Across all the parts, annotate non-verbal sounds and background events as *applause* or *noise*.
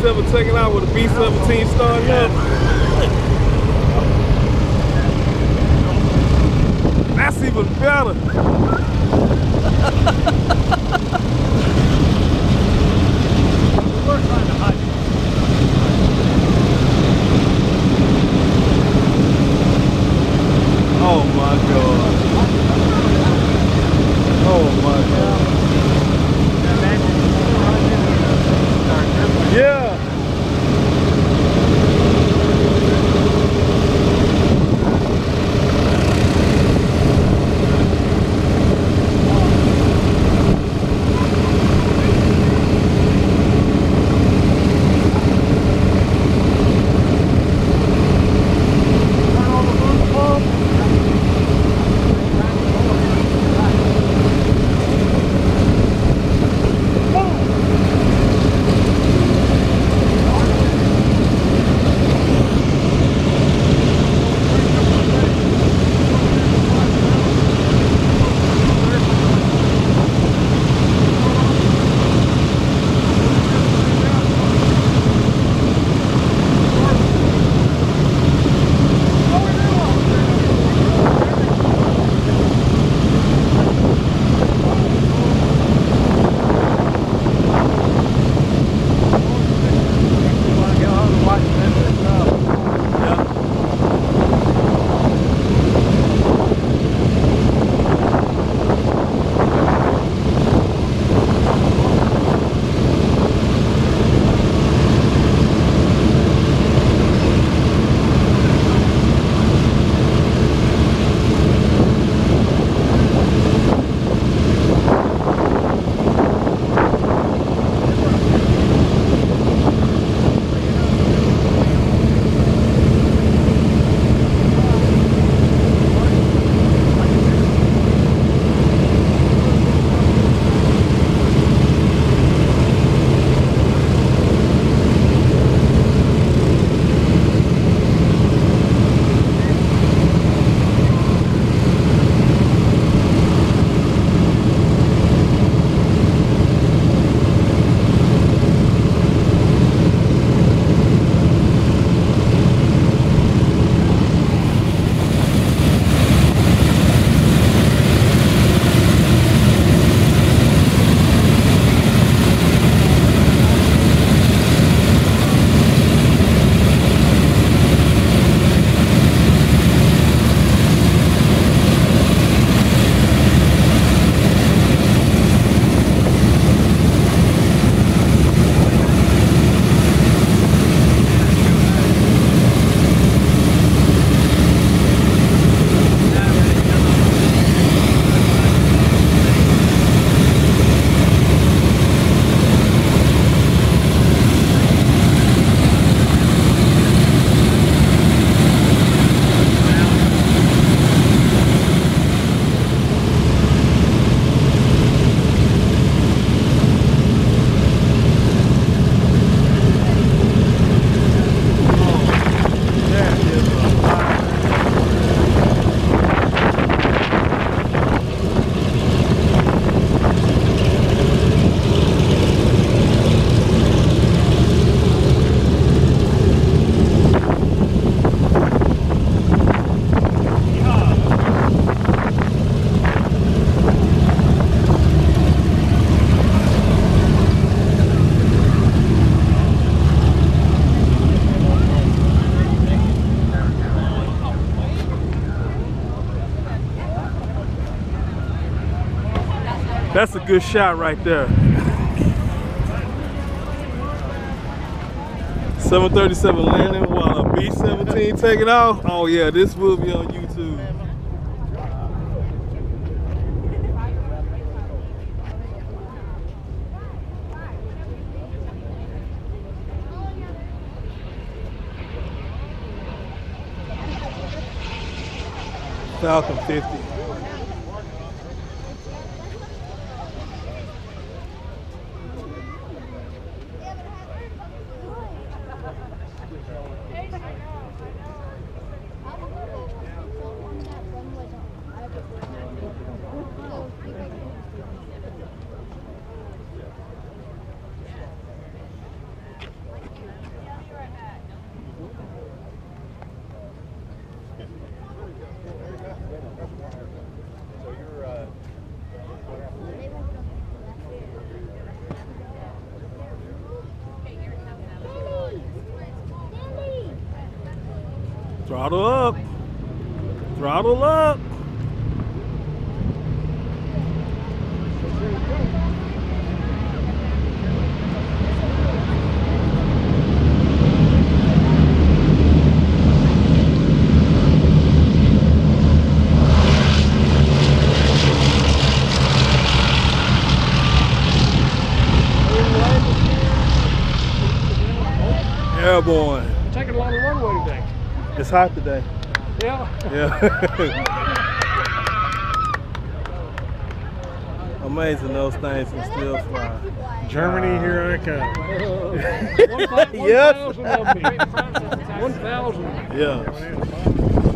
737 taking out with a B-17 starting up. Good shot right there. 737 landing while a B-17 taking off. Oh yeah, this will be on YouTube. Falcon 50. Throttle up. Throttle up. Airborne. You're taking a lot of runway today. It's hot today. Yeah. Yeah. *laughs* Amazing those things can still fly. Germany, here I come. *laughs* one, one Yes. thousand of me. *laughs* One thousand. Yeah.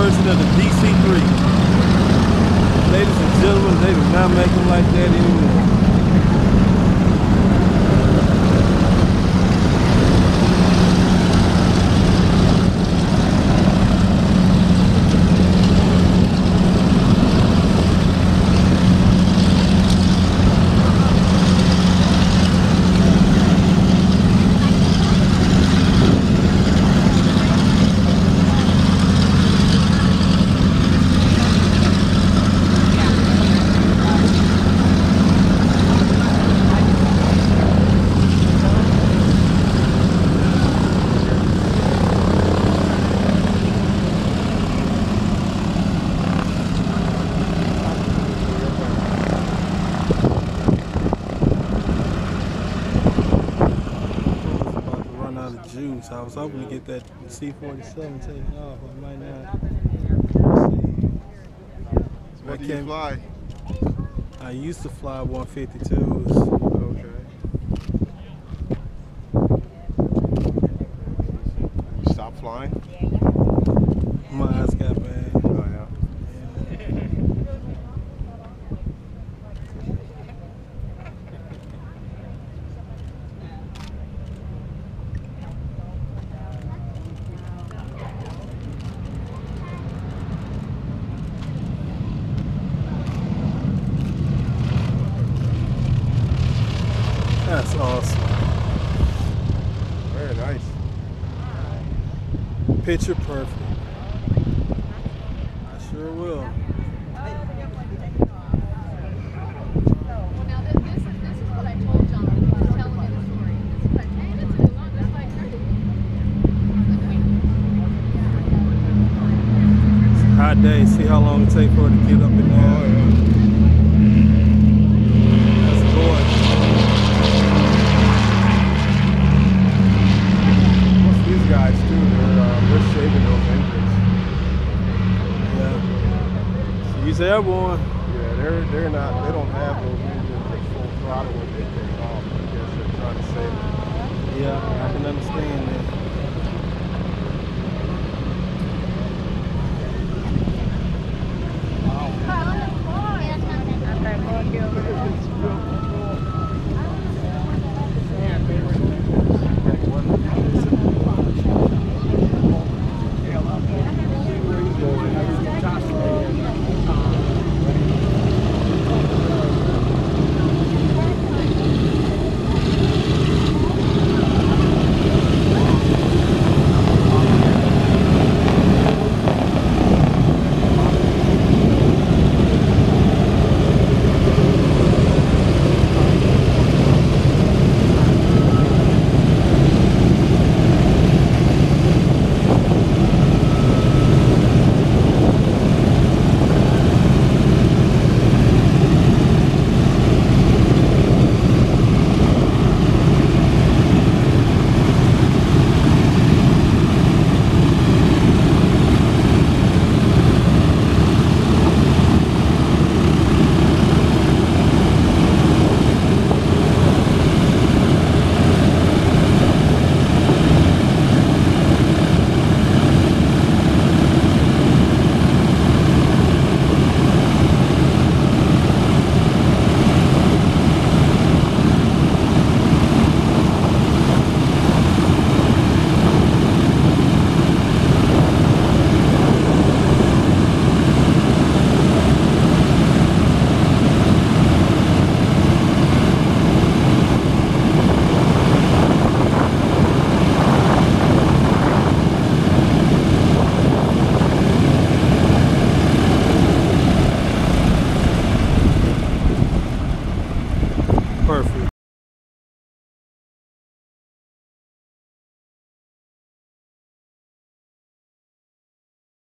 Version of the DC-3. Ladies and gentlemen, they do not make them like that anymore. Was hoping to get that C-47 taken off. I might not. Let's see. What I do you fly? I used to fly 152s. Okay. You stop flying? My eyes got bad. Oh yeah. That's awesome. Very nice. Picture perfect. I sure will. Now, this, this, is, this is what I told John when he was telling me the story. This is what I told him. It's a long, that's why I started. It's a hot day. See how long it take for it to get up in there. Oh yeah. That's gorgeous. Most of these guys too, they're uh, they're shaving those engines. Airborne. Yeah, they're they're not they don't have those engines at full throttle when they take off. I guess they're trying to save them. Yeah, I can understand that.